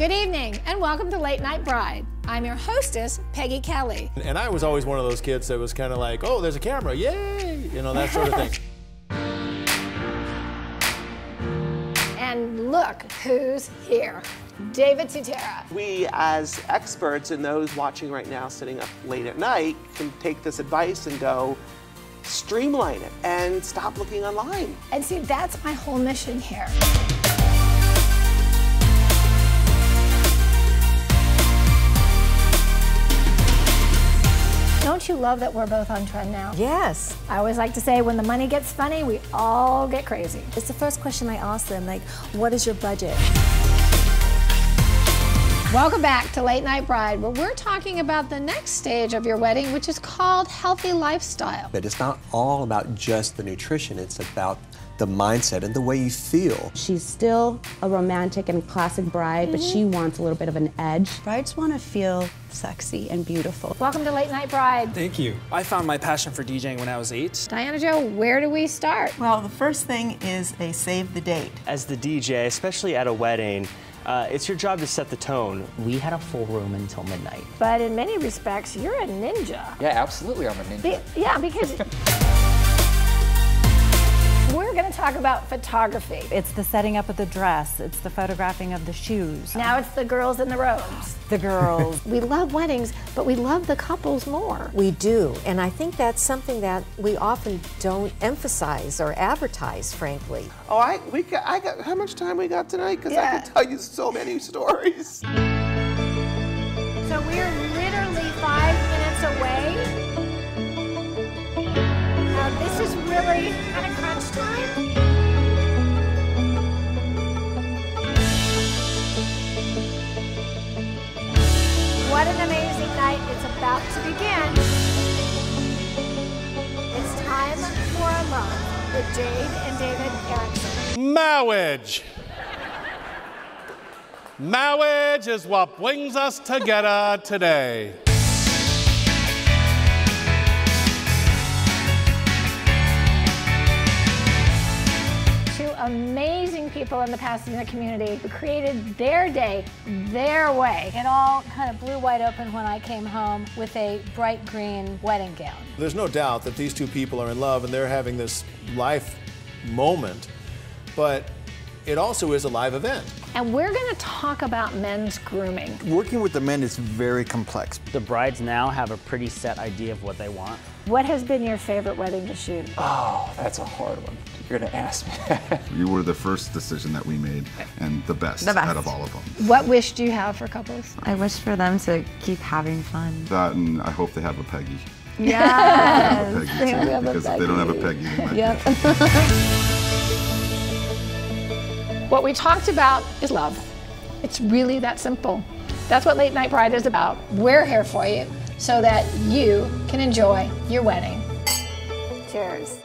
Good evening and welcome to Late Nite Bride. I'm your hostess, Peggy Kelly. And I was always one of those kids that was kind of like, oh, there's a camera, yay, you know, that sort of thing. and look who's here. David Tutera. We, as experts and those watching right now sitting up late at night, can take this advice and go, streamline it and stop looking online. And see, that's my whole mission here. Love that we're both on trend now? Yes. I always like to say when the money gets funny, we all get crazy. It's the first question I ask them, like, what is your budget? Welcome back to Late Nite Bride, where we're talking about the next stage of your wedding, which is called healthy lifestyle. But it's not all about just the nutrition, it's about the mindset and the way you feel. She's still a romantic and classic bride, mm -hmm. but she Mm-hmm. wants a little bit of an edge. Brides want to feel sexy and beautiful. Welcome to Late Nite Bride. Thank you. I found my passion for DJing when I was eight. Diana Joe, where do we start? Well, the first thing is a save the date. As the DJ, especially at a wedding, uh, it's your job to set the tone. We had a full room until midnight. But in many respects, you're a ninja. Yeah, absolutely, I'm a ninja. Be yeah, because we're going to talk about photography. It's the setting up of the dress. It's the photographing of the shoes. Now it's the girls in the robes. The girls. we love weddings, but we love the couples more. We do, and I think that's something that we often don't emphasize or advertise, frankly. Oh, I we got, I got how much time we got tonight? Because yeah. I can tell you so many stories. So we're literally five minutes away. Really kind of crunch time. What an amazing night it's about to begin. It's time for a love with Jade and David Erickson. Marriage. Marriage is what brings us together today. People in the Pasadena community who created their day their way. It all kind of blew wide open when I came home with a bright green wedding gown. There's no doubt that these two people are in love and they're having this life moment, but it also is a live event. And we're going to talk about men's grooming. Working with the men is very complex. The brides now have a pretty set idea of what they want. What has been your favorite wedding to shoot? Oh, that's a hard one. You're going to ask me. you were the first decision that we made and the best, the best, out of all of them. What wish do you have for couples? I wish for them to keep having fun. That and I hope they have a Peggy. Yes. a Peggy too, because if they don't have a Peggy, they might yep. What we talked about is love. It's really that simple. That's what Late Nite Bride is about. We're here for you so that you can enjoy your wedding. Cheers.